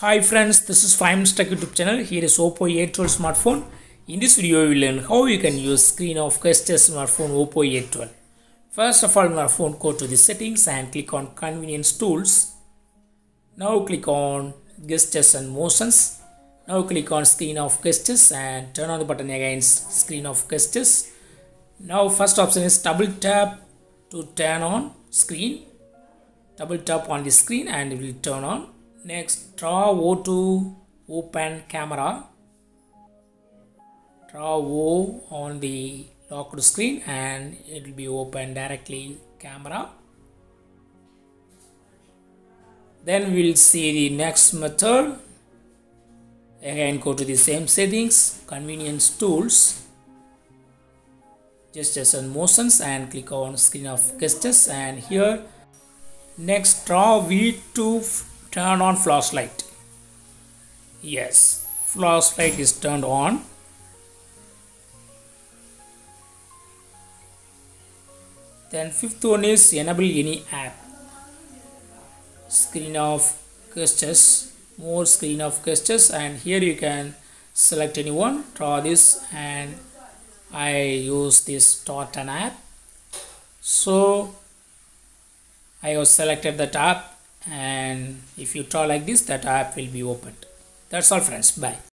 Hi friends, this is 5 Minutes Tech YouTube channel. Here is Oppo A12 smartphone. In this video, we will learn how you can use screen off gestures smartphone Oppo A12. First of all, my phone go to the settings and click on convenience tools. Now click on gestures and motions. Now click on screen off gestures and turn on the button against screen off gestures. Now first option is double tap to turn on screen. Double tap on the screen and it will turn on. Next draw O to open camera. Draw O on the locked screen and it will be open directly camera. Then we'll see the next method. Again go to the same settings, convenience tools, gestures and motions and click on screen off gestures and here next draw V to turn on flashlight. Yes, flashlight is turned on. Then fifth one is enable any app. Screen off gestures, more screen off gestures and here you can select anyone, draw this and I use this start an app. So I have selected the tab and if you draw like this that app will be opened. That's all friends. Bye.